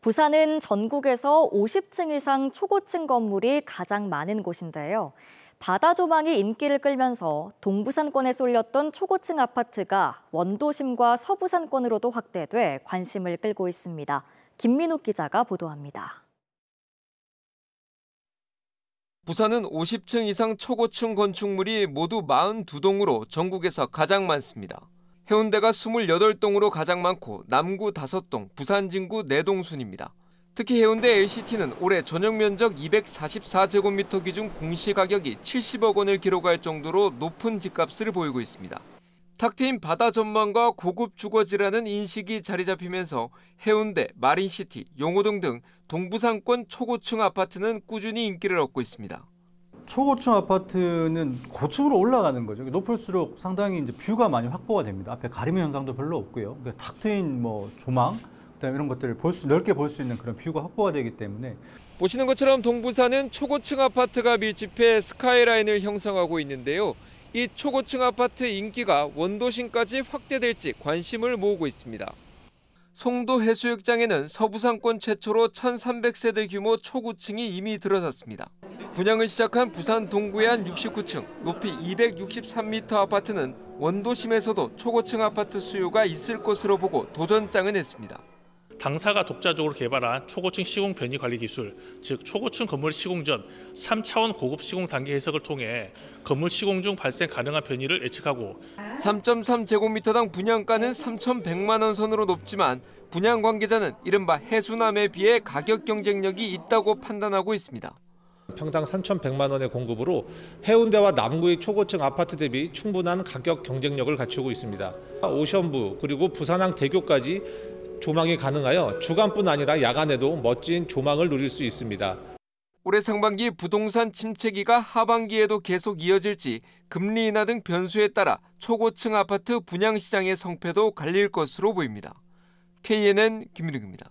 부산은 전국에서 50층 이상 초고층 건물이 가장 많은 곳인데요. 바다 조망이 인기를 끌면서 동부산권에 쏠렸던 초고층 아파트가 원도심과 서부산권으로도 확대돼 관심을 끌고 있습니다. 김민욱 기자가 보도합니다. 부산은 50층 이상 초고층 건축물이 모두 42동으로 전국에서 가장 많습니다. 해운대가 28동으로 가장 많고 남구 5동, 부산 진구 4동 순입니다. 특히 해운대 LCT는 올해 전용 면적 244제곱미터 기준 공시 가격이 70억 원을 기록할 정도로 높은 집값을 보이고 있습니다. 탁 트인 바다 전망과 고급 주거지라는 인식이 자리 잡히면서 해운대, 마린시티, 용호동 등 동부상권 초고층 아파트는 꾸준히 인기를 얻고 있습니다. 초고층 아파트는 고층으로 올라가는 거죠. 높을수록 상당히 이제 view가 많이 확보가 됩니다. 앞에 가리는 현상도 별로 없고요. 그러니까 탁 트인 뭐 조망, 그다음에 이런 것들을 볼 수, 넓게 볼 수 있는 그런 뷰가 확보가 되기 때문에 보시는 것처럼 동부산은 초고층 아파트가 밀집해 스카이라인을 형성하고 있는데요. 이 초고층 아파트 인기가 원도심까지 확대될지 관심을 모으고 있습니다. 송도 해수욕장에는 서부상권 최초로 1,300세대 규모 초고층이 이미 들어섰습니다. 분양을 시작한 부산 동구의 한 69층, 높이 263m 아파트는 원도심에서도 초고층 아파트 수요가 있을 것으로 보고 도전장을 냈습니다. 당사가 독자적으로 개발한 초고층 시공 변이 관리 기술, 즉 초고층 건물 시공 전 3차원 고급 시공 단계 해석을 통해 건물 시공 중 발생 가능한 변이를 예측하고 3.3제곱미터당 분양가는 3,100만 원 선으로 높지만 분양 관계자는 이른바 해수남에 비해 가격 경쟁력이 있다고 판단하고 있습니다. 평당 3,100만 원의 공급으로 해운대와 남구의 초고층 아파트 대비 충분한 가격 경쟁력을 갖추고 있습니다. 오션부 그리고 부산항 대교까지 조망이 가능하여 주간뿐 아니라 야간에도 멋진 조망을 누릴 수 있습니다. 올해 상반기 부동산 침체기가 하반기에도 계속 이어질지 금리 인하 등 변수에 따라 초고층 아파트 분양 시장의 성패도 갈릴 것으로 보입니다. KNN 김민욱입니다.